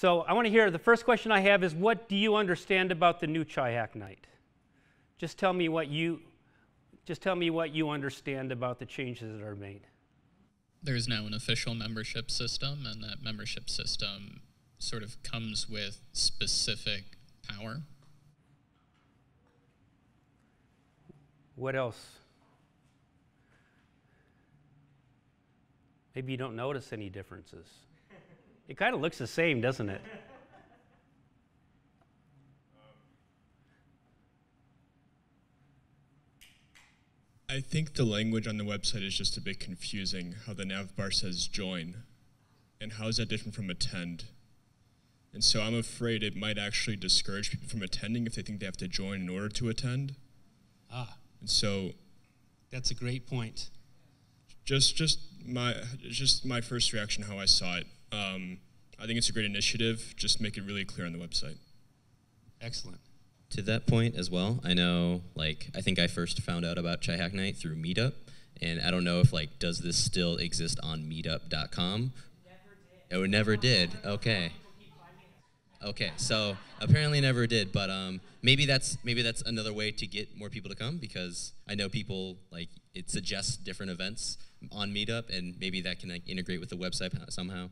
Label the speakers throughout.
Speaker 1: So I want to hear the first question I have is what do you understand about the new Chi-Hack night? Just tell me what you just tell me what you understand about the changes that are made.
Speaker 2: There's now an official membership system, and that membership system sort of comes with specific power.
Speaker 1: What else? Maybe you don't notice any differences. It kind of looks the same, doesn't it?
Speaker 3: I think the language on the website is just a bit confusing. How the nav bar says join, and how is that different from attend? And so I'm afraid it might actually discourage people from attending if they think they have to join in order to attend.
Speaker 4: Ah,
Speaker 3: And so
Speaker 4: that's a great point.
Speaker 3: just just my just my first reaction how I saw it. Um, I think it's a great initiative. Just make it really clear on the website.
Speaker 4: Excellent.
Speaker 5: To that point as well, I know, like, I think I first found out about Chi Hack Night through Meetup, and I don't know if, like, does this still exist on Meetup.com? Never did. Oh, it never did. Okay. Okay, so apparently never did, but um, maybe that's maybe that's another way to get more people to come because I know people like it suggests different events on Meetup, and maybe that can like integrate with the website somehow.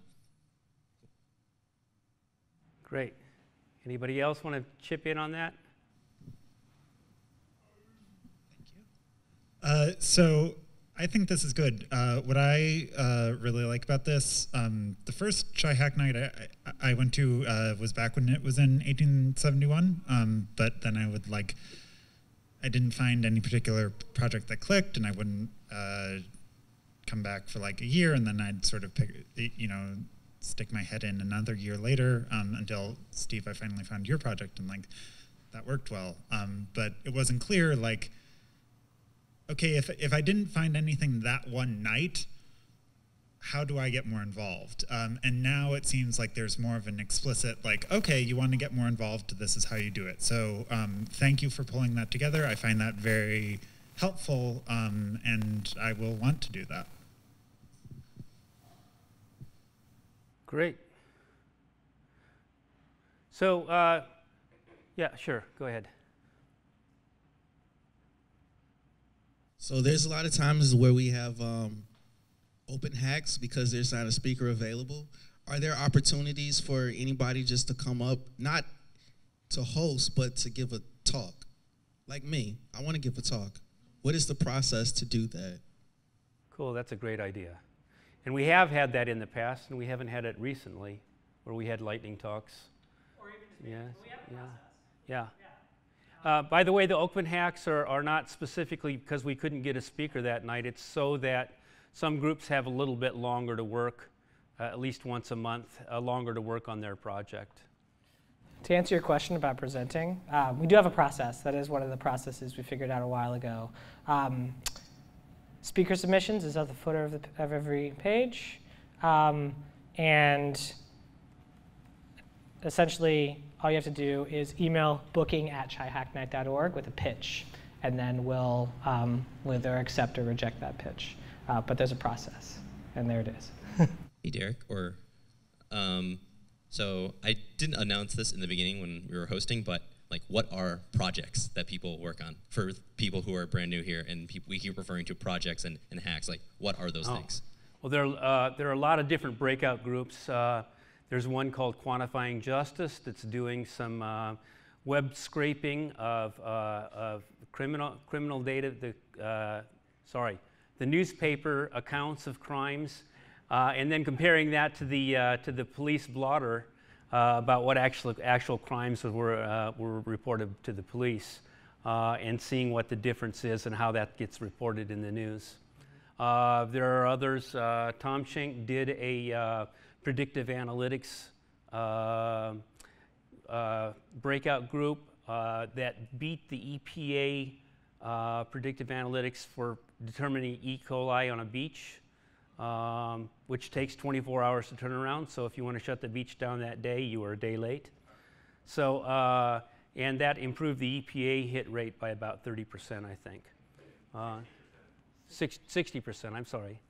Speaker 1: Great. Anybody else want to chip in on that? Thank you.
Speaker 6: Uh, so I think this is good. Uh, what I uh, really like about this, um, the first Chi Hack Night I, I, I went to uh, was back when it was in 1871, um, but then I would like, I didn't find any particular project that clicked, and I wouldn't uh, come back for like a year, and then I'd sort of pick, you know, stick my head in another year later um, until Steve, I finally found your project, and like that worked well. Um, but it wasn't clear like okay, if, if I didn't find anything that one night, how do I get more involved? Um, and now it seems like there's more of an explicit, like, okay, you want to get more involved, this is how you do it. So um, thank you for pulling that together. I find that very helpful, um, and I will want to do that.
Speaker 1: Great. So, uh, yeah, sure, go ahead.
Speaker 7: So there's a lot of times where we have um, open hacks because there's not a speaker available. Are there opportunities for anybody just to come up, not to host, but to give a talk? Like me, I want to give a talk. What is the process to do that?
Speaker 1: Cool, that's a great idea. And we have had that in the past, and we haven't had it recently, where we had lightning talks.
Speaker 8: Or even
Speaker 1: Yes,
Speaker 8: we have a
Speaker 1: yeah,
Speaker 8: process.
Speaker 1: yeah. Uh, by the way, the open hacks are, are not specifically because we couldn't get a speaker that night. It's so that some groups have a little bit longer to work, uh, at least once a month, uh, longer to work on their project.
Speaker 8: To answer your question about presenting, um, we do have a process. That is one of the processes we figured out a while ago. Um, speaker submissions is at the footer of, the, of every page. Um, and essentially, all you have to do is email booking at chihacknight.org with a pitch, and then we'll, um, either accept or reject that pitch. Uh, but there's a process, and there it is.
Speaker 5: Hey, Derek, or um, so I didn't announce this in the beginning when we were hosting, but like, what are projects that people work on for people who are brand new here, and peop we keep referring to projects and, and hacks. Like, what are those
Speaker 1: Oh.
Speaker 5: things?
Speaker 1: Well, there, uh, there are a lot of different breakout groups. Uh, there's one called Quantifying Justice that's doing some uh, web scraping of, uh, of criminal, criminal data, the, uh, sorry, the newspaper accounts of crimes, uh, and then comparing that to the, uh, to the police blotter about what actual, actual crimes were, uh, were reported to the police, uh, and seeing what the difference is and how that gets reported in the news. Uh, there are others. Uh, Tom Schenk did a uh, predictive analytics uh, uh, breakout group uh, that beat the EPA uh, predictive analytics for determining E. coli on a beach, um, which takes 24 hours to turn around. So if you want to shut the beach down that day, you are a day late. So, uh, and that improved the EPA hit rate by about 30%, I think. Uh, 60%, I'm sorry.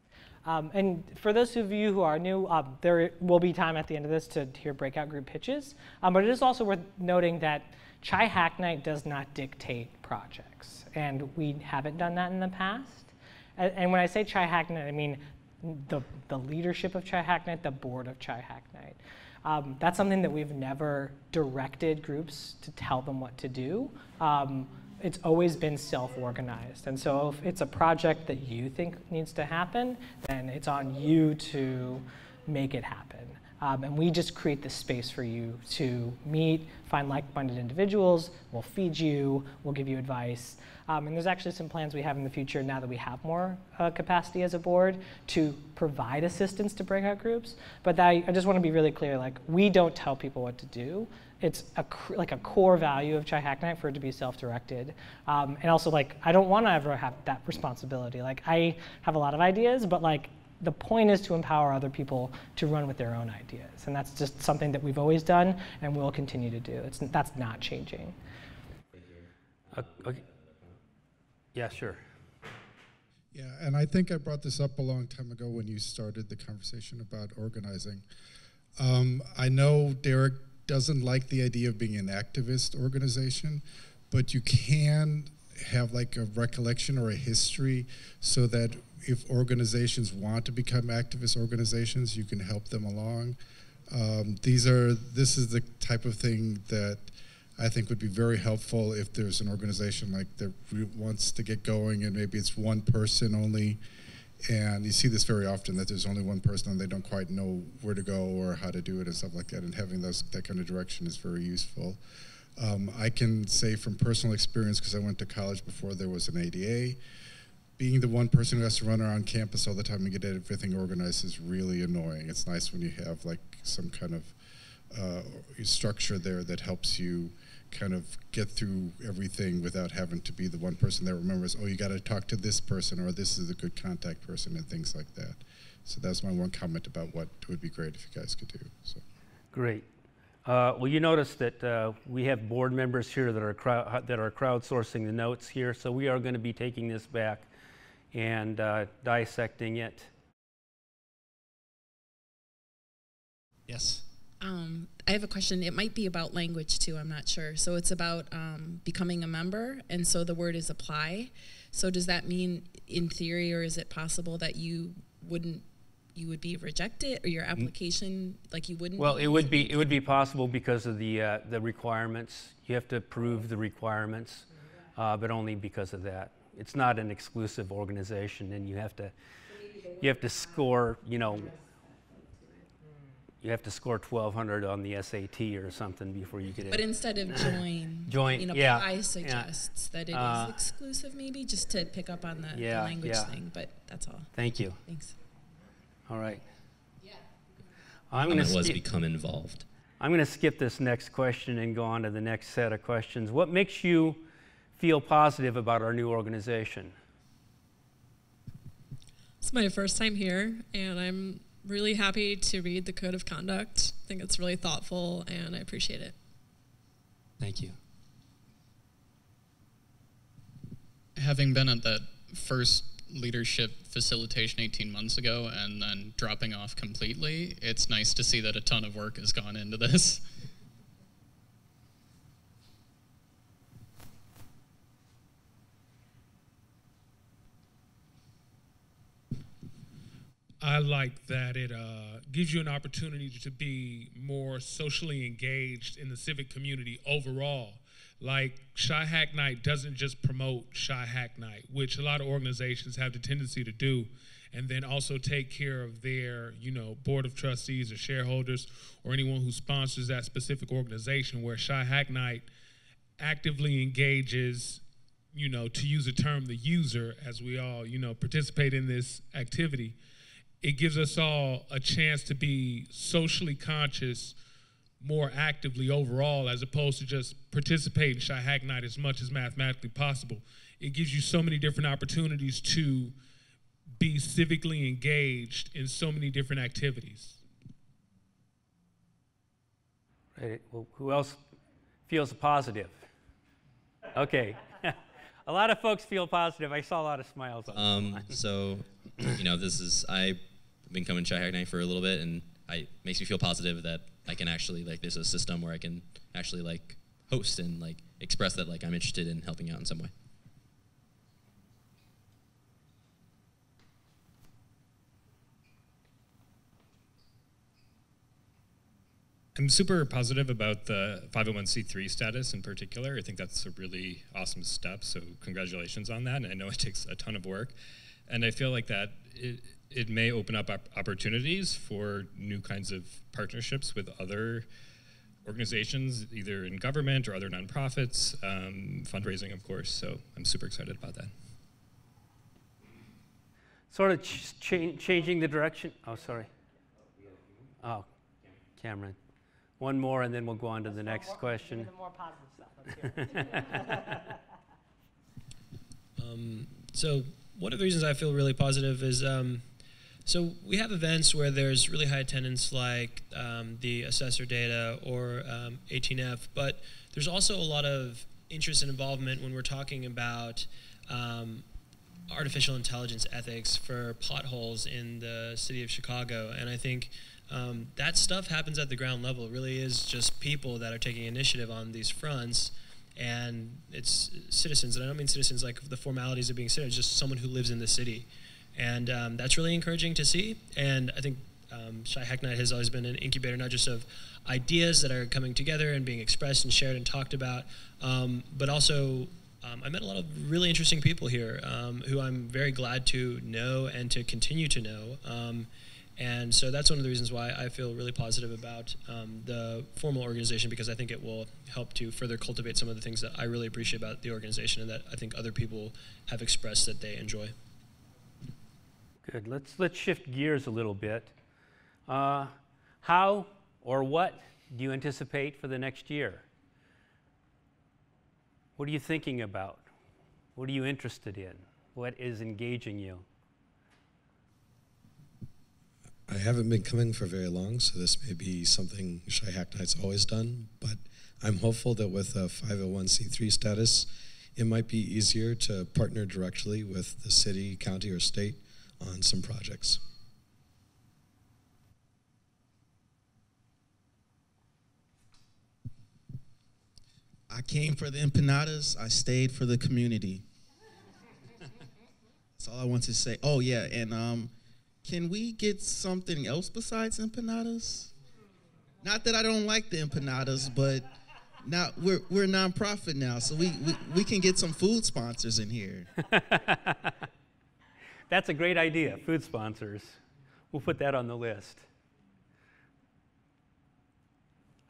Speaker 8: Um, and for those of you who are new, um, there will be time at the end of this to hear breakout group pitches. Um, but it is also worth noting that Chi Hack Night does not dictate projects, and we haven't done that in the past. And, when I say Chi Hack Night, I mean the, the leadership of Chi Hack Night, the board of Chi Hack Night. Um, that's something that we've never directed groups to tell them what to do. Um, it's always been self-organized. And so if it's a project that you think needs to happen, then it's on you to make it happen. Um, and we just create the space for you to meet, find like-minded individuals, we'll feed you, we'll give you advice. Um, and there's actually some plans we have in the future now that we have more uh, capacity as a board to provide assistance to breakout groups. But that, I just want to be really clear, like we don't tell people what to do it's a, like a core value of Chi Hack Night for it to be self-directed. Um, and also like, I don't want to ever have that responsibility. Like I have a lot of ideas, but like the point is to empower other people to run with their own ideas. And that's just something that we've always done and will continue to do. It's, that's not changing.
Speaker 1: Uh, okay. Yeah, sure.
Speaker 9: Yeah, and I think I brought this up a long time ago when you started the conversation about organizing. Um, I know Derek doesn't like the idea of being an activist organization, but you can have like a recollection or a history so that if organizations want to become activist organizations, you can help them along. Um, these are this is the type of thing that I think would be very helpful if there's an organization like that wants to get going and maybe it's one person only and you see this very often that there's only one person and they don't quite know where to go or how to do it and stuff like that. And having those that kind of direction is very useful. Um, I can say from personal experience because I went to college before there was an ADA. Being the one person who has to run around campus all the time and get everything organized is really annoying. It's nice when you have like some kind of uh, structure there that helps you kind of get through everything without having to be the one person that remembers, oh, you got to talk to this person or this is a good contact person and things like that. So that's my one comment about what would be great if you guys could do. So.
Speaker 1: Great. Uh, well, you notice that uh, we have board members here that are, that are crowdsourcing the notes here, so we are going to be taking this back and uh, dissecting it.
Speaker 4: Yes.
Speaker 10: Um, I have a question. It might be about language too. I'm not sure. So it's about um, becoming a member, and so the word is apply. So does that mean, in theory, or is it possible that you wouldn't, you would be rejected, or your mm. application, like you wouldn't?
Speaker 1: Well, it would be it would be possible because of the uh, the requirements. You have to prove the requirements, uh, but only because of that. It's not an exclusive organization, and you have to you have to score. You know you have to score 1200 on the SAT or something before you get it.
Speaker 10: But instead of join,
Speaker 1: join,
Speaker 10: you know,
Speaker 1: yeah,
Speaker 10: I suggests yeah. that it uh, is exclusive, maybe just to pick up on the, yeah, the language yeah. thing. But that's all.
Speaker 1: Thank you.
Speaker 10: Thanks.
Speaker 1: All right.
Speaker 5: Yeah. I'm going to was become involved.
Speaker 1: I'm going to skip this next question and go on to the next set of questions. What makes you feel positive about our new organization?
Speaker 11: It's my first time here, and I'm really happy to read the code of conduct. I think it's really thoughtful and I appreciate it.
Speaker 4: Thank you.
Speaker 2: Having been at that first leadership facilitation 18 months ago and then dropping off completely, it's nice to see that a ton of work has gone into this.
Speaker 12: I like that it uh, gives you an opportunity to be more socially engaged in the civic community overall. Like Chi Hack Night doesn't just promote Chi Hack Night, which a lot of organizations have the tendency to do, and then also take care of their, you know, board of trustees or shareholders or anyone who sponsors that specific organization. Where Chi Hack Night actively engages, you know, to use a term, the user, as we all, you know, participate in this activity it gives us all a chance to be socially conscious more actively overall as opposed to just participate in Chi Hack Night as much as mathematically possible. It gives you so many different opportunities to be civically engaged in so many different activities.
Speaker 1: Right. Well, who else feels positive? Okay. a lot of folks feel positive. I saw a lot of smiles.
Speaker 5: Um, so you know, this is I've been coming to Chi for a little bit, and I it makes me feel positive that I can actually like there's a system where I can actually like host and like express that like I'm interested in helping out in some way.
Speaker 13: I'm super positive about the 501c3 status in particular. I think that's a really awesome step. So congratulations on that. And I know it takes a ton of work, and I feel like that it, it may open up opportunities for new kinds of partnerships with other organizations, either in government or other nonprofits, um, fundraising, of course. So I'm super excited about that.
Speaker 1: Sort of ch changing the direction. Oh, sorry. Oh, Cameron. One more, and then we'll go on to the next
Speaker 8: more,
Speaker 1: question.
Speaker 8: more positive stuff.
Speaker 14: um, so one of the reasons I feel really positive is um, so we have events where there's really high attendance, like um, the assessor data or 18F, um, but there's also a lot of interest and involvement when we're talking about um, artificial intelligence ethics for potholes in the city of Chicago, and I think um, that stuff happens at the ground level. It really is just people that are taking initiative on these fronts, and it's citizens. And I don't mean citizens like the formalities of being citizens, just someone who lives in the city. And um, that's really encouraging to see. And I think um, Chi-Hack Night has always been an incubator, not just of ideas that are coming together and being expressed and shared and talked about, um, but also um, I met a lot of really interesting people here um, who I'm very glad to know and to continue to know. And so that's one of the reasons why I feel really positive about um, the formal organization because I think it will help to further cultivate some of the things that I really appreciate about the organization and that I think other people have expressed that they enjoy.
Speaker 1: Good. Let's let's shift gears a little bit. Uh, how or what do you anticipate for the next year? What are you thinking about? What are you interested in? What is engaging you?
Speaker 15: I haven't been coming for very long, so this may be something Chi-Hack Night's always done, but I'm hopeful that with a 501c3 status, it might be easier to partner directly with the city, county, or state on some projects.
Speaker 7: I came for the empanadas, I stayed for the community. That's all I want to say. Oh, yeah, and um, can we get something else besides empanadas? Not that I don't like the empanadas, but now we're we're a nonprofit now, so we, we, we can get some food sponsors in here.
Speaker 1: That's a great idea, food sponsors. We'll put that on the list.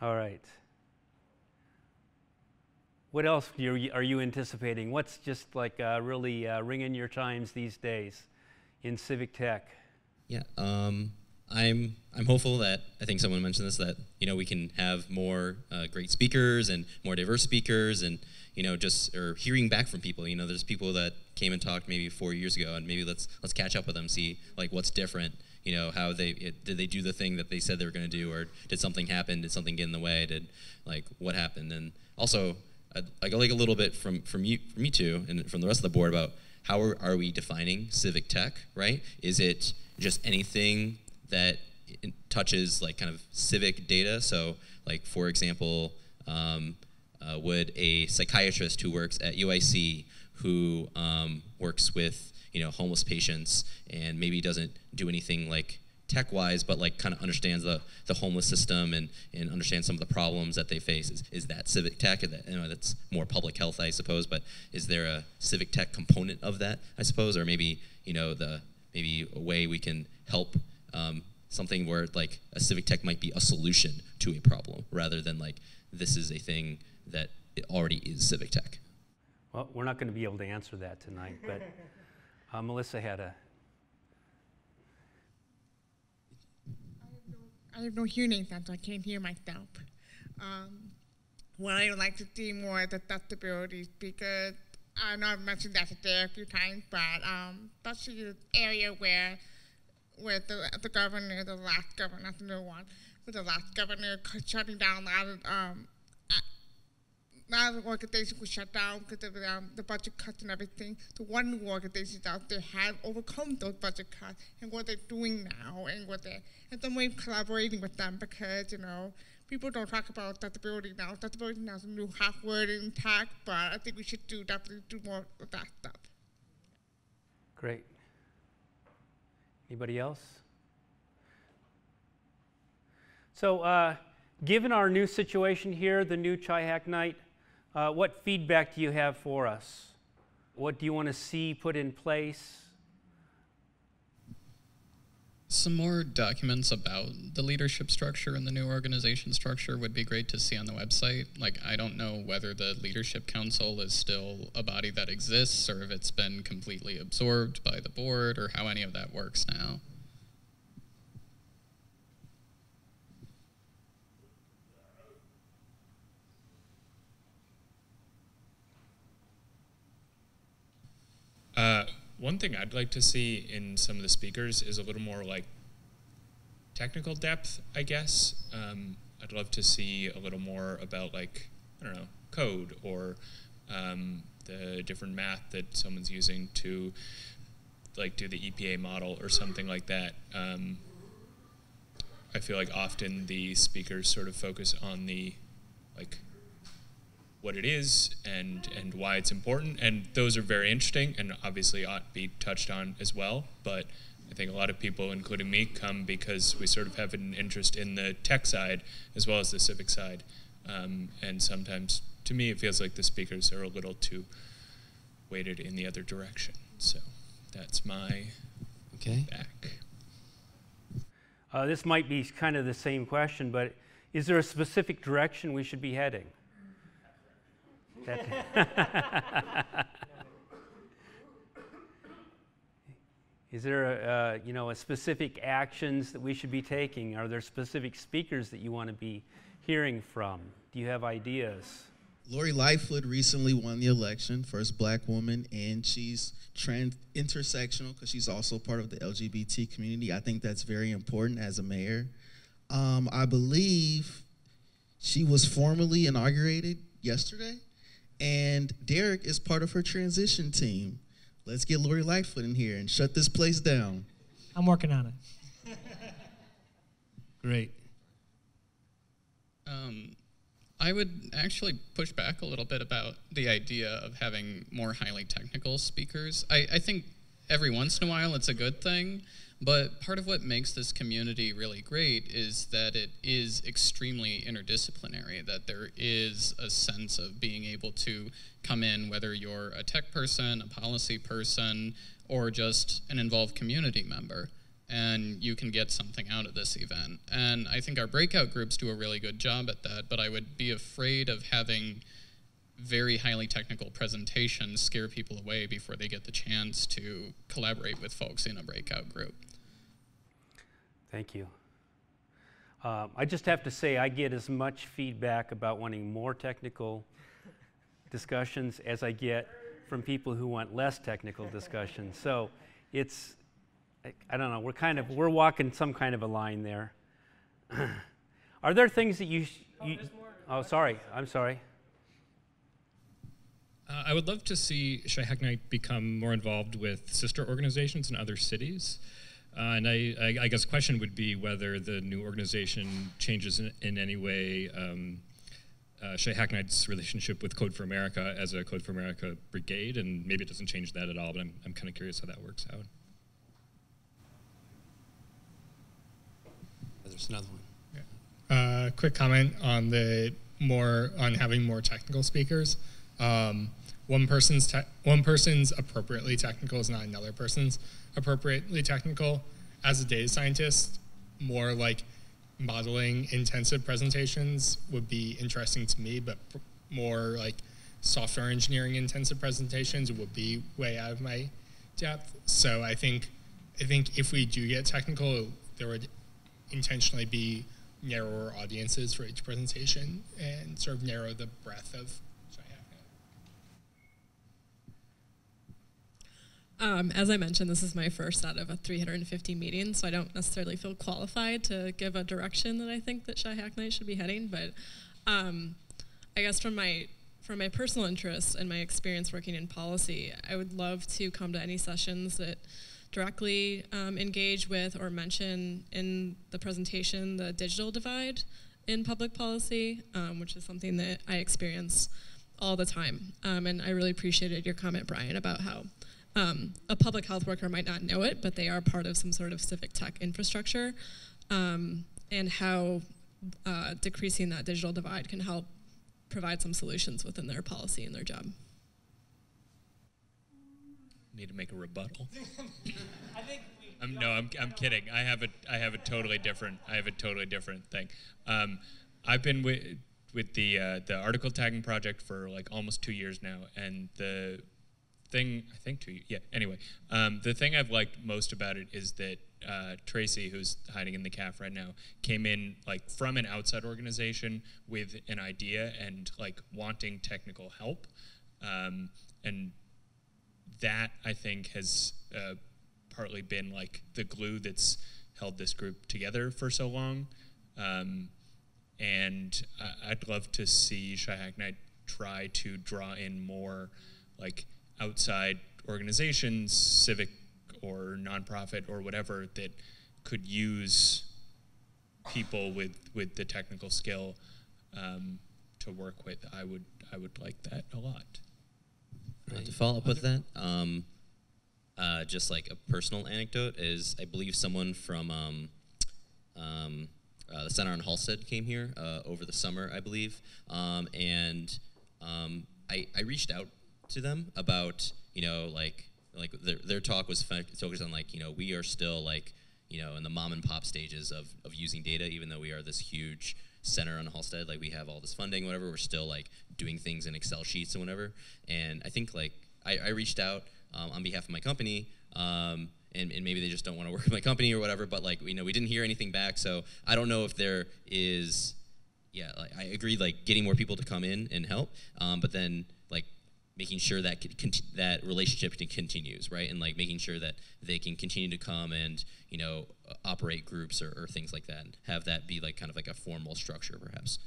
Speaker 1: All right. What else are you anticipating? What's just like uh, really uh, ringing your chimes these days in civic tech?
Speaker 5: Yeah, um, I'm I'm hopeful that I think someone mentioned this that you know we can have more uh, great speakers and more diverse speakers and you know just or hearing back from people. You know, there's people that came and talked maybe four years ago, and maybe let's let's catch up with them, see like what's different. You know, how they it, did they do the thing that they said they were going to do, or did something happen? Did something get in the way? Did like what happened? And also, I like a little bit from from you from me too, and from the rest of the board about how are, are we defining civic tech? Right? Is it just anything that touches like kind of civic data. So, like for example, um, uh, would a psychiatrist who works at UIC, who um, works with you know homeless patients, and maybe doesn't do anything like tech wise, but like kind of understands the, the homeless system and, and understands some of the problems that they face. Is, is that civic tech? That, you know, that's more public health, I suppose, but is there a civic tech component of that, I suppose, or maybe you know the maybe a way we can help um, something where like a civic tech might be a solution to a problem rather than like this is a thing that it already is civic tech.
Speaker 1: Well, we're not going to be able to answer that tonight, but uh, Melissa had a.
Speaker 16: I have no hearing sense, so I can't hear myself. Um, what I would like to see more is accessibility because I know I've mentioned that today a few times, but um, especially the area where where the the governor, the last governor, not the new one, but the last governor shutting down a lot of um, now the organization was shut down because of um, the budget cuts and everything. The one new organizations out there have overcome those budget cuts and what they're doing now and what they and then we're collaborating with them because you know people don't talk about adaptability now. Adaptability now is a new hot word in tech, but I think we should do definitely do more of that stuff.
Speaker 1: Great. Anybody else? So, uh, given our new situation here, the new Chi Hack Night, uh, what feedback do you have for us? What do you want to see put in place?
Speaker 2: Some more documents about the leadership structure and the new organization structure would be great to see on the website. Like, I don't know whether the Leadership Council is still a body that exists or if it's been completely absorbed by the board or how any of that works now.
Speaker 13: Uh, one thing I'd like to see in some of the speakers is a little more like technical depth, I guess. Um, I'd love to see a little more about like, I don't know, code or um, the different math that someone's using to like do the EPA model or something like that. Um, I feel like often the speakers sort of focus on the like what it is and and why it's important. And those are very interesting and obviously ought to be touched on as well. But I think a lot of people including me come because we sort of have an interest in the tech side as well as the civic side. Um, and sometimes to me it feels like the speakers are a little too weighted in the other direction. So that's my
Speaker 4: okay.
Speaker 13: back.
Speaker 1: Uh, this might be kind of the same question but is there a specific direction we should be heading Is there a, uh, you know, a specific actions that we should be taking? Are there specific speakers that you want to be hearing from? Do you have ideas?
Speaker 7: Lori Lightfoot recently won the election, first black woman, and she's trans intersectional because she's also part of the LGBT community. I think that's very important as a mayor. Um, I believe she was formally inaugurated yesterday. And Derek is part of her transition team. Let's get Lori Lightfoot in here and shut this place down.
Speaker 8: I'm working on it.
Speaker 4: Great.
Speaker 2: Um, I would actually push back a little bit about the idea of having more highly technical speakers. I, I think every once in a while it's a good thing, but part of what makes this community really great is that it is extremely interdisciplinary, that there is a sense of being able to come in, whether you're a tech person, a policy person, or just an involved community member, and you can get something out of this event. And I think our breakout groups do a really good job at that, but I would be afraid of having very highly technical presentations scare people away before they get the chance to collaborate with folks in a breakout group.
Speaker 1: Thank you. Um, I just have to say, I get as much feedback about wanting more technical discussions as I get from people who want less technical discussions. So it's, I, I don't know, we're kind of, we're walking some kind of a line there. Are there things that you, you oh, sorry, I'm sorry.
Speaker 13: Uh, I would love to see Hack Night become more involved with sister organizations in other cities. Uh, and I, I, I, guess the question would be whether the new organization changes in, in any way um, uh, Hack Night's relationship with Code for America as a Code for America brigade, and maybe it doesn't change that at all, but I'm, I'm kind of curious how that works out.
Speaker 4: There's another one.
Speaker 17: Yeah. Uh, quick comment on the more on having more technical speakers. Um, one person's one person's appropriately technical is not another person's appropriately technical. As a data scientist, more like modeling intensive presentations would be interesting to me, but more like software engineering intensive presentations would be way out of my depth. So I think I think if we do get technical, there would intentionally be narrower audiences for each presentation and sort of narrow the breadth of
Speaker 11: Um, as I mentioned, this is my first out of a 350 meetings, so I don't necessarily feel qualified to give a direction that I think that Chi Hack Night should be heading. But um, I guess from my for my personal interests and my experience working in policy, I would love to come to any sessions that directly um, engage with or mention in the presentation the digital divide in public policy, um, which is something that I experience all the time. Um, and I really appreciated your comment, Brian, about how um, a public health worker might not know it, but they are part of some sort of civic tech infrastructure, um, and how uh, decreasing that digital divide can help provide some solutions within their policy and their job.
Speaker 13: Need to make a rebuttal. I'm, no, I'm, I'm kidding. I have a I have a totally different I have a totally different thing. Um, I've been with with the uh, the article tagging project for like almost two years now, and the thing I think two yeah anyway um, the thing I've liked most about it is that uh, Tracy who's hiding in the calf right now came in like from an outside organization with an idea and like wanting technical help um, and that I think has uh, partly been like the glue that's held this group together for so long. Um, and I- I'd love to see Chi-Hack Night try to draw in more like outside organizations, civic or nonprofit or whatever that could use people with, with the technical skill um, to work with. I would I would like that a lot.
Speaker 5: Uh, to follow up with that, um, uh, just like a personal anecdote is I believe someone from um, um, uh, the Center on Halsted came here uh, over the summer, I believe, um, and um, I, I reached out to them about you know like like their, their talk was focused on like you know we are still like you know in the mom and pop stages of, of using data even though we are this huge center on Halsted like we have all this funding whatever we're still like doing things in Excel sheets and whatever and I think like I, I reached out um, on behalf of my company um, and, and maybe they just don't want to work with my company or whatever but like you know we didn't hear anything back so I don't know if there is yeah, like, I agree. Like getting more people to come in and help, um, but then like making sure that c- that relationship con- continues, right? And like making sure that they can continue to come and you know uh, operate groups or, or things like that, and have that be like kind of like a formal structure, perhaps.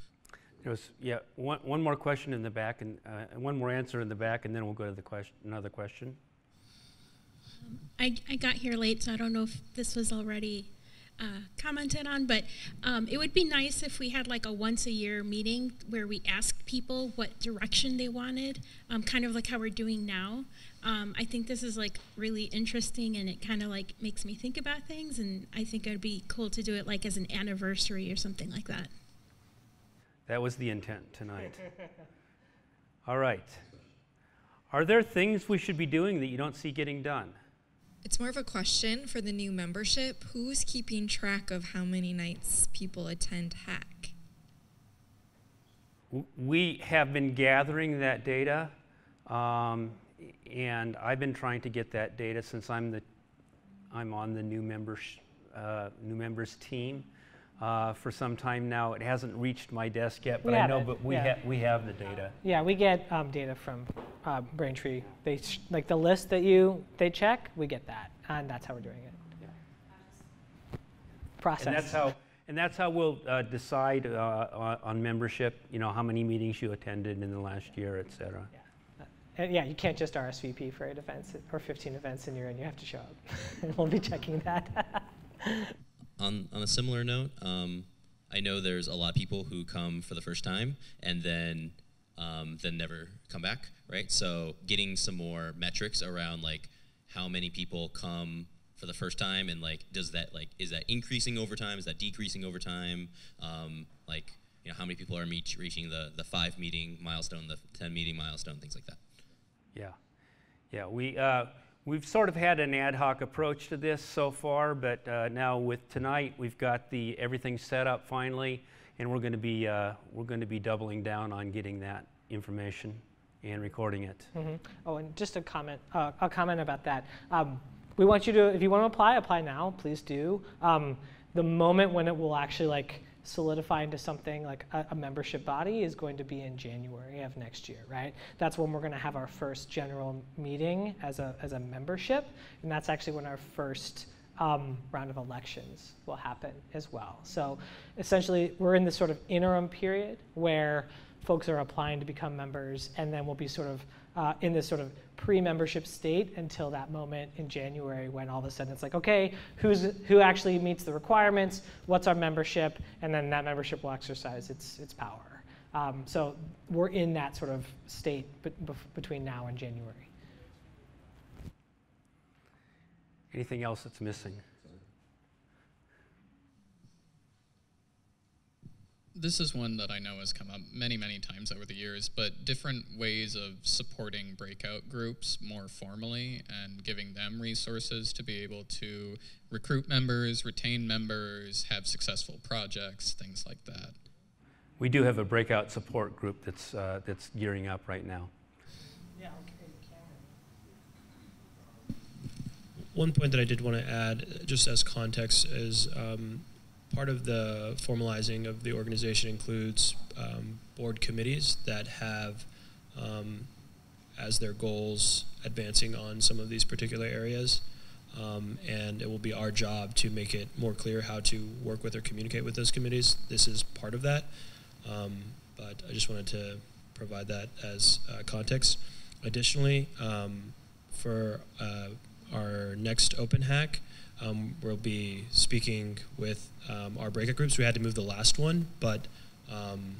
Speaker 1: There was, yeah, one, one more question in the back and, uh, and one more answer in the back, and then we'll go to the question, another question.
Speaker 18: I, I got here late, so I don't know if this was already uh, commented on, but um, it would be nice if we had like a once a year meeting where we asked people what direction they wanted, um, kind of like how we're doing now. Um, I think this is like really interesting and it kind of like makes me think about things, and I think it'd be cool to do it like as an anniversary or something like that.
Speaker 1: That was the intent tonight. All right. Are there things we should be doing that you don't see getting done?
Speaker 19: It's more of a question for the new membership. Who's keeping track of how many nights people attend Hack?
Speaker 1: We have been gathering that data, um, and I've been trying to get that data since I'm the, I'm on the new members, uh, new members team uh, for some time now. It hasn't reached my desk yet, but
Speaker 8: We
Speaker 1: I know,
Speaker 8: it,
Speaker 1: but we
Speaker 8: yeah.
Speaker 1: have we have the data.
Speaker 8: Yeah, we get um, data from uh, Braintree. They sh- like the list that you they check. We get that, and that's how we're doing it. Process.
Speaker 1: And that's how, and that's how we'll uh, decide uh, on, on membership. You know, how many meetings you attended in the last year, et cetera.
Speaker 8: And yeah, you can't just RSVP for eight events or 15 events and you're in. You have to show up. and we'll be checking that.
Speaker 5: On on a similar note, um, I know there's a lot of people who come for the first time and then um, then never come back, right? So getting some more metrics around like how many people come for the first time and like does that like is that increasing over time? Is that decreasing over time? Um, like you know how many people are meet, reaching the the five meeting milestone, the ten meeting milestone, things like that.
Speaker 1: Yeah, yeah. We uh, we've sort of had an ad hoc approach to this so far, but uh, now with tonight, we've got the everything set up finally, and we're going to be uh, we're going to be doubling down on getting that information and recording it.
Speaker 8: hmm Oh, and just a comment, uh, a comment about that. Um, we want you to, if you want to apply, apply now. Please do. Um, the moment when it will actually like solidify into something like a, a membership body is going to be in January of next year, right? That's when we're going to have our first general meeting as a as a membership, and that's actually when our first um, round of elections will happen as well. So essentially, we're in this sort of interim period where folks are applying to become members, and then we'll be sort of uh, in this sort of pre-membership state until that moment in January when all of a sudden it's like, okay, who's who actually meets the requirements? What's our membership? And then that membership will exercise its its power. Um, so we're in that sort of state be- between now and January.
Speaker 1: Anything else that's missing?
Speaker 2: This is one that I know has come up many, many times over the years, but different ways of supporting breakout groups more formally and giving them resources to be able to recruit members, retain members, have successful projects, things like that.
Speaker 1: We do have a breakout support group that's, uh, that's gearing up right now.
Speaker 8: Yeah,
Speaker 14: One point that I did want to add, just as context, is um, part of the formalizing of the organization includes um, board committees that have um, as their goals advancing on some of these particular areas. Um, and it will be our job to make it more clear how to work with or communicate with those committees. This is part of that. Um, but I just wanted to provide that as uh, context. Additionally, um, for uh, our next open hack, um, we'll be speaking with um, our breakout groups. We had to move the last one, but um,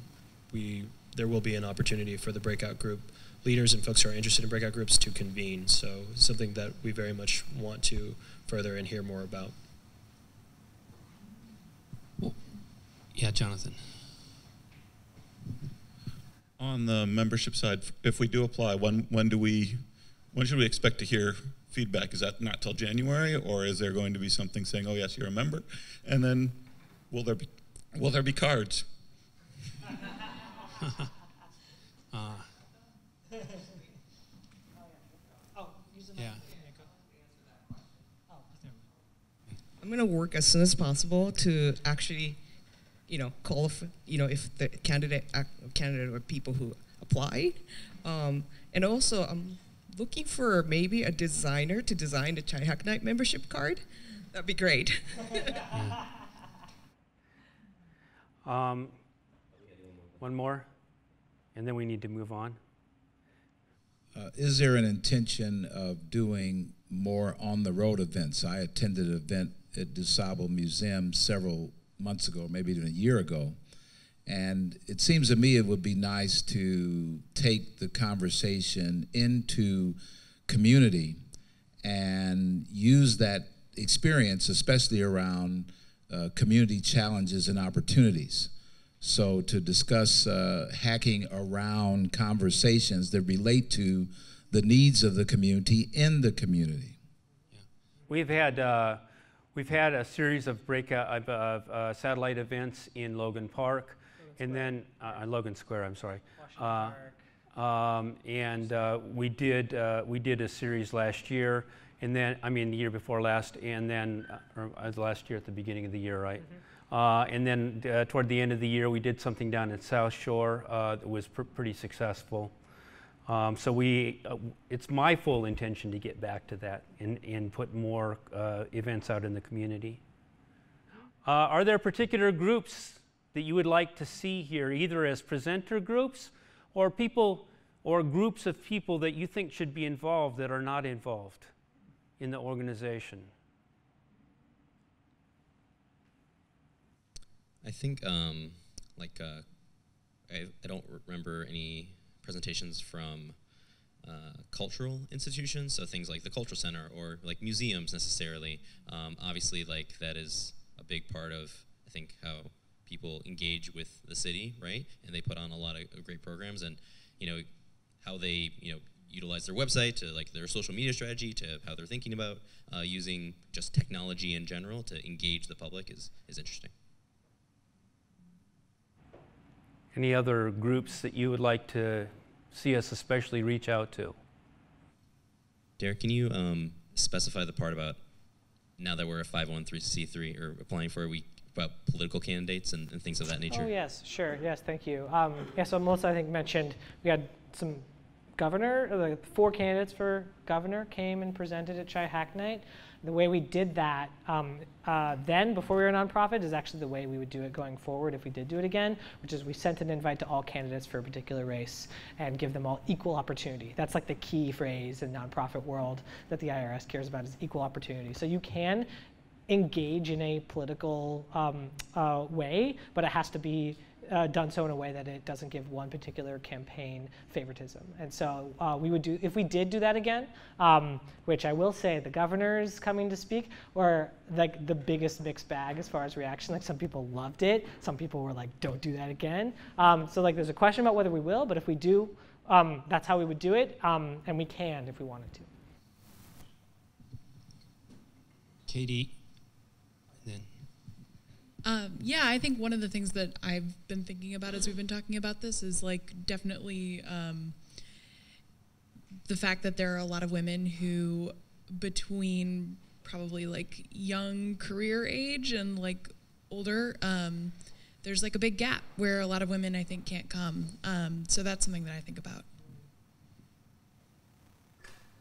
Speaker 14: we there will be an opportunity for the breakout group leaders and folks who are interested in breakout groups to convene. So something that we very much want to further and hear more about.
Speaker 4: Yeah, Jonathan.
Speaker 20: On the membership side, if we do apply, when when do we when should we expect to hear feedback? Is that not till January, or is there going to be something saying, "Oh yes, you're a member," and then will there be will there be cards?
Speaker 4: uh, yeah.
Speaker 21: I'm going to work as soon as possible to actually, you know, call if, you know, if the candidate, candidate or people who apply. Um, and also, I'm looking for maybe a designer to design a Chi Hack Night membership card. That'd be great.
Speaker 1: um, one more, and then we need to move on.
Speaker 22: Uh, is there an intention of doing more on the road events? I attended an event at DuSable Museum several months ago, maybe even a year ago. And it seems to me it would be nice to take the conversation into community and use that experience, especially around uh, community challenges and opportunities. So, to discuss uh, hacking around conversations that relate to the needs of the community in the community.
Speaker 1: Yeah. We've had uh, we've had a series of breakout of, uh, satellite events in Logan Park, and then uh, Logan Square. I'm sorry. Uh, um, and uh, we did we did a series last year, and then I mean the year before last, and then or last year at the beginning of the year, right? Mm-hmm. Uh, and then uh, toward the end of the year, we did something down at South Shore uh, that was pr- pretty successful. Um, so we, it's my full intention to get back to that and, and put more events out in the community. are there particular groups that you would like to see here, either as presenter groups or people or groups of people that you think should be involved that are not involved in the organization?
Speaker 5: I think um, like uh, I, I don't remember any presentations from uh, cultural institutions, so things like the cultural center or like museums necessarily. Um, obviously, like that is a big part of I think how people engage with the city, right? And they put on a lot of, of great programs, and you know how they you know utilize their website to like their social media strategy to how they're thinking about uh, using just technology in general to engage the public is is interesting.
Speaker 1: Any other groups that you would like to see us especially reach out to?
Speaker 5: Derek, can you um, specify the part about now that we're a 501c3 or applying for a week about political candidates and, and, things of that nature?
Speaker 8: Oh, yes, sure. Yes, thank you. Um, yeah, so Melissa, I think, mentioned we had some governor, like four candidates for governor came and presented at Chi Hack Night. The way we did that um, uh, then, before we were a nonprofit, is actually the way we would do it going forward if we did do it again, which is we sent an invite to all candidates for a particular race and give them all equal opportunity. That's like the key phrase in nonprofit world that the IRS cares about is equal opportunity. So you can engage in a political um, uh, way, but it has to be uh, done so in a way that it doesn't give one particular campaign favoritism. And so uh, we would do, if we did do that again, um, which I will say the governors coming to speak were like the biggest mixed bag as far as reaction. Like some people loved it, some people were like, don't do that again. Um, so like there's a question about whether we will, but if we do, um, that's how we would do it, um, and we can if we wanted to.
Speaker 23: Katie,
Speaker 24: um, yeah, I think one of the things that I've been thinking about as we've been talking about this is like definitely um, the fact that there are a lot of women who, between probably like young career age and like older, um, there's like a big gap where a lot of women I think can't come. Um, so that's something that I think about.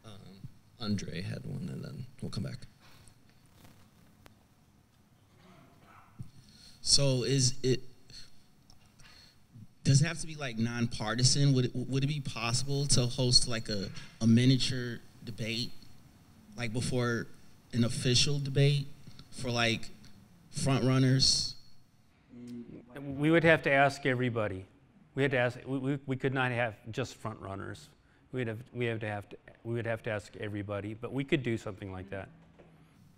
Speaker 5: Um, Andre had one, and then we'll come back.
Speaker 7: So is it? Does it have to be like nonpartisan? Would it, would it be possible to host like a, a miniature debate, like before an official debate for like front runners?
Speaker 1: We would have to ask everybody. We had to ask. We, we, we could not have just front runners. We'd have we have to have to we would have to ask everybody. But we could do something like that.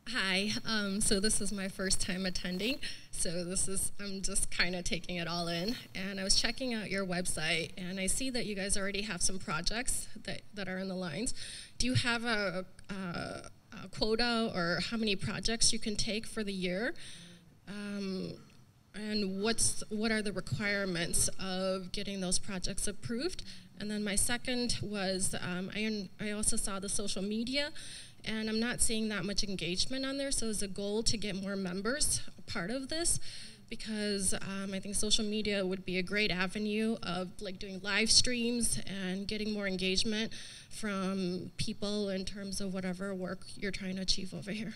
Speaker 11: Hi, um, so this is my first time attending, so this is, I'm just kind of taking it all in. And I was checking out your website, and I see that you guys already have some projects that, that are in the lines. Do you have a, a, a quota or how many projects you can take for the year? Um, and what's, what are the requirements of getting those projects approved? And then my second was, um, I, I also saw the social media, and I'm not seeing that much engagement on there. So it's a goal to get more members part of this, because um, I think social media would be a great avenue of like doing live streams and getting more engagement from people in terms of whatever work you're trying to achieve over here.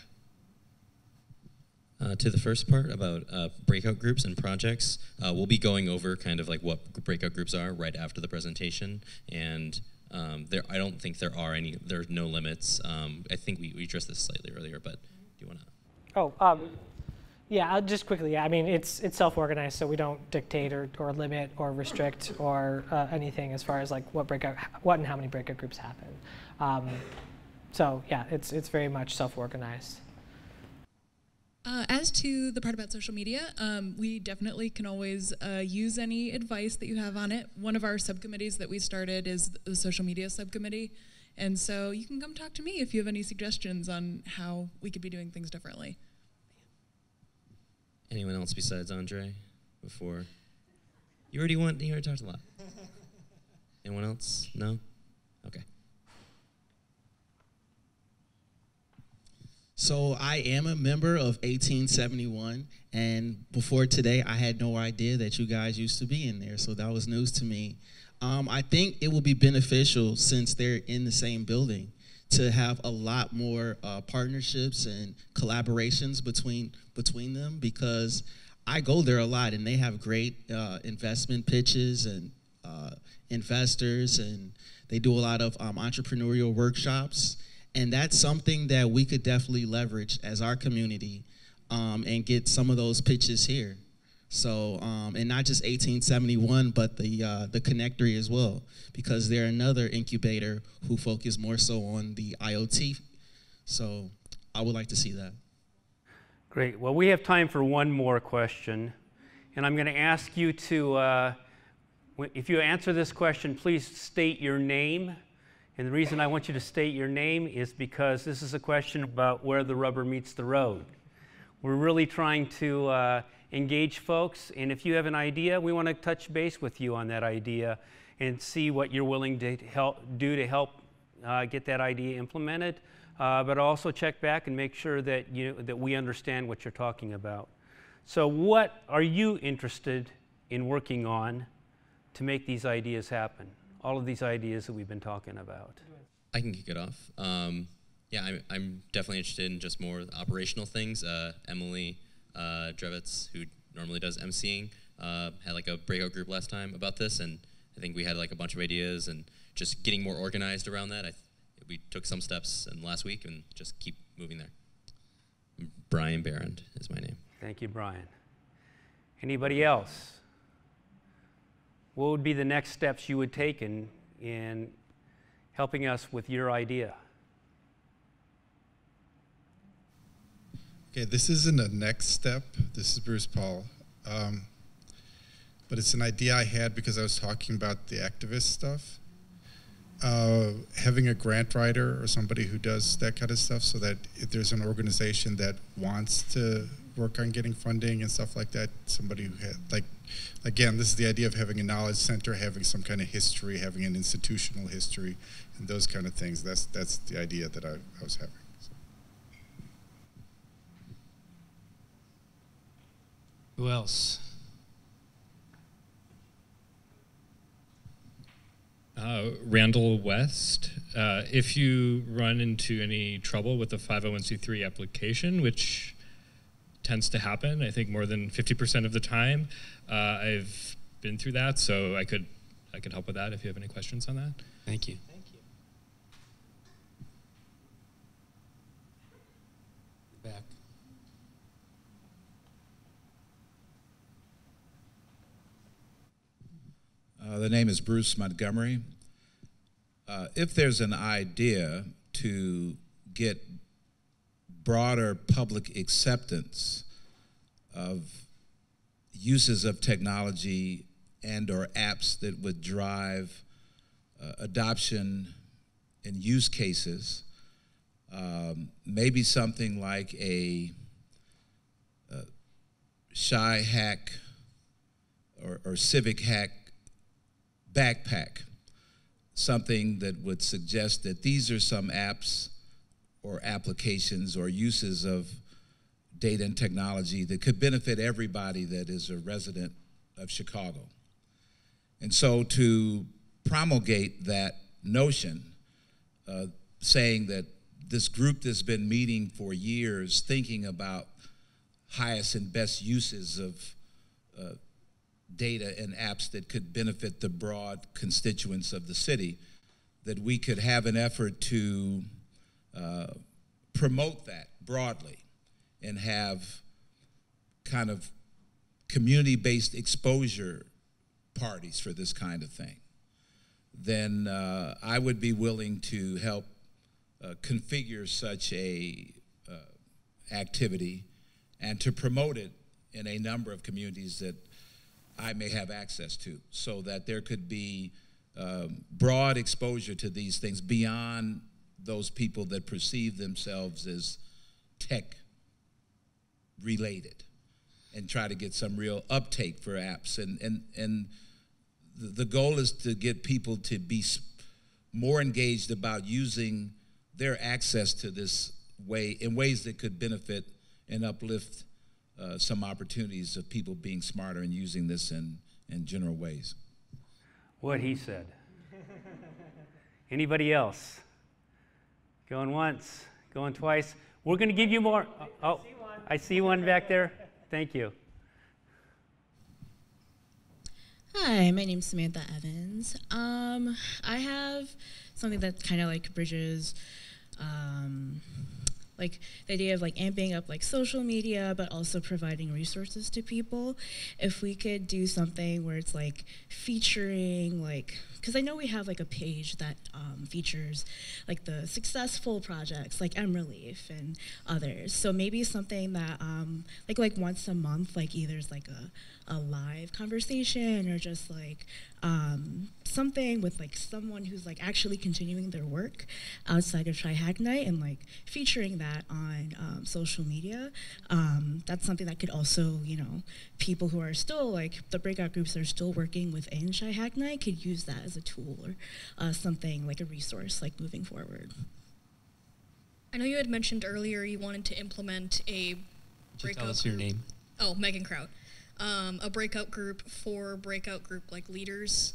Speaker 5: Uh, to the first part about uh, breakout groups and projects, uh, we'll be going over kind of like what breakout groups are right after the presentation and um, there, I don't think there are any. There are no limits. Um, I think we, we addressed this slightly earlier, but do you want to?
Speaker 8: Oh, um, yeah. I'll just quickly. Yeah, I mean, it's it's self-organized, so we don't dictate or, or limit or restrict or uh, anything as far as like what breakout, what and how many breakout groups happen. Um, so yeah, it's it's very much self-organized.
Speaker 24: Uh, as to the part about social media, um, we definitely can always uh, use any advice that you have on it. One of our subcommittees that we started is the social media subcommittee. And so you can come talk to me if you have any suggestions on how we could be doing things differently.
Speaker 5: Anyone else besides Andre before? You already went, you already talked a lot. Anyone else? No? Okay.
Speaker 7: So I am a member of 1871, and before today, I had no idea that you guys used to be in there. So that was news to me. Um, I think it will be beneficial since they're in the same building to have a lot more uh, partnerships and collaborations between between them because I go there a lot and they have great uh, investment pitches and uh, investors and they do a lot of um, entrepreneurial workshops and that's something that we could definitely leverage as our community um, and get some of those pitches here. So, um, and not just 1871, but the uh, the connectory as well, because they're another incubator who focus more so on the IoT. So, I would like to see that.
Speaker 1: Great. Well, we have time for one more question, and I'm going to ask you to, uh, if you answer this question, please state your name and the reason I want you to state your name is because this is a question about where the rubber meets the road. We're really trying to uh, engage folks, and if you have an idea, we want to touch base with you on that idea and see what you're willing to help do to help uh, get that idea implemented. Uh, but also check back and make sure that you that we understand what you're talking about. So, what are you interested in working on to make these ideas happen? All of these ideas that we've been talking about?
Speaker 5: I can kick it off. Um, Yeah, I'm, I'm definitely interested in just more operational things. Uh, Emily uh, Drevitz, who normally does emceeing, uh, had like a breakout group last time about this, and I think we had like a bunch of ideas and just getting more organized around that. I th- we took some steps in last week and just keep moving there. Brian Barrand is my name.
Speaker 1: Thank you, Brian. Anybody else? What would be the next steps you would take in, in helping us with your idea?
Speaker 9: Okay, this isn't a next step. This is Bruce Paul. Um, but it's an idea I had because I was talking about the activist stuff. Uh, having a grant writer or somebody who does that kind of stuff so that if there's an organization that wants to work on getting funding and stuff like that, somebody who had, like, again, this is the idea of having a knowledge center, having some kind of history, having an institutional history, and those kind of things. That's, that's the idea that I, I was having.
Speaker 25: Who else?
Speaker 4: Uh, Randall West. Uh, if you run into any trouble with the 501c3 application, which tends to happen, I think more than 50% of the time, uh, I've been through that, so I could I could help with that if you have any questions on that.
Speaker 25: Thank you. Thank you. Back.
Speaker 22: Uh, the name is Bruce Montgomery. Uh, if there's an idea to get broader public acceptance of uses of technology and or apps that would drive uh, adoption and use cases, um, maybe something like a, a Chi Hack or, or civic hack backpack, something that would suggest that these are some apps or applications or uses of data and technology that could benefit everybody that is a resident of Chicago. And so to promulgate that notion, uh, saying that this group that's been meeting for years thinking about highest and best uses of uh, data and apps that could benefit the broad constituents of the city, that we could have an effort to uh, promote that broadly and have kind of community based exposure parties for this kind of thing, then uh, I would be willing to help uh, configure such a uh, activity and to promote it in a number of communities that I may have access to so that there could be um, broad exposure to these things beyond those people that perceive themselves as tech related and try to get some real uptake for apps and and and the, goal is to get people to be more engaged about using their access to this way in ways that could benefit and uplift uh, some opportunities of people being smarter and using this in, in general ways.
Speaker 1: What he said. Anybody else? Going once, going twice. We're going to give you more. Oh, I see one back there. Thank you.
Speaker 26: Hi, my name's Samantha Evans. Um, I have something that kind of like bridges um, like the idea of like amping up like social media but also providing resources to people. If we could do something where it's like featuring like because i know we have like a page that um, features like the successful projects like mrelief and others. So maybe something that um, like like once a month like either is like a a live conversation or just like um, something with like someone who's like actually continuing their work outside of Hack Night and like featuring that on um, social media. Um, that's something that could also, you know, people who are still like the breakout groups that are still working within Hack Night could use that as a tool or uh, something like a resource like moving forward.
Speaker 27: I know you had mentioned earlier you wanted to implement a breakout.
Speaker 25: Tell us your name.
Speaker 27: Oh, Megan Kraut um, a breakout group for breakout group like leaders.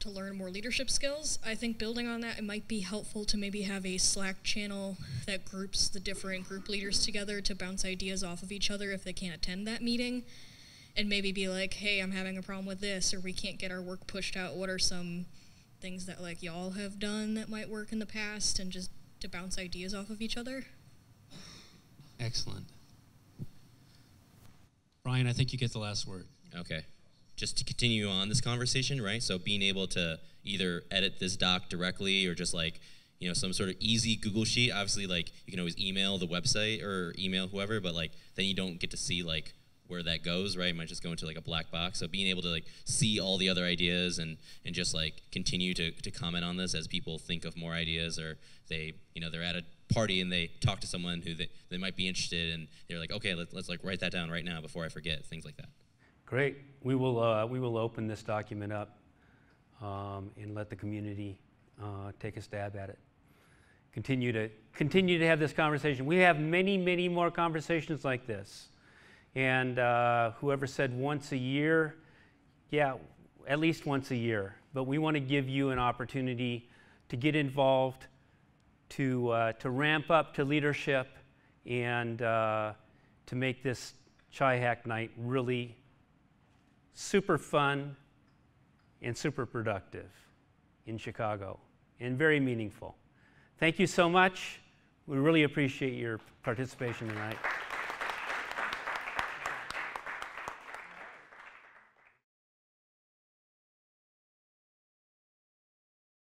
Speaker 27: to learn more leadership skills. I think building on that, it might be helpful to maybe have a Slack channel that groups the different group leaders together to bounce ideas off of each other if they can't attend that meeting. And maybe be like, hey, I'm having a problem with this, or we can't get our work pushed out. What are some things that like y'all have done that might work in the past, and just to bounce ideas off of each other?
Speaker 4: Excellent. Brian, I think you get the last word.
Speaker 5: Okay. Just to continue on this conversation, right? So being able to either edit this doc directly or just like, you know, some sort of easy Google sheet. Obviously, like you can always email the website or email whoever, but like then you don't get to see like where that goes, right? It might just go into like a black box. So being able to like see all the other ideas and and just like continue to, to comment on this as people think of more ideas or they you know they're at a party and they talk to someone who they, they might be interested and they're like okay let, let's like write that down right now before I forget things like that.
Speaker 1: Great. We will, uh, we will open this document up um, and let the community uh, take a stab at it. Continue to, continue to have this conversation. We have many, many more conversations like this. And uh, whoever said once a year, yeah, at least once a year. But we want to give you an opportunity to get involved, to, uh, to ramp up to leadership, and uh, to make this Chi Hack Night really super fun and super productive in Chicago and very meaningful. Thank you so much. We really appreciate your participation tonight.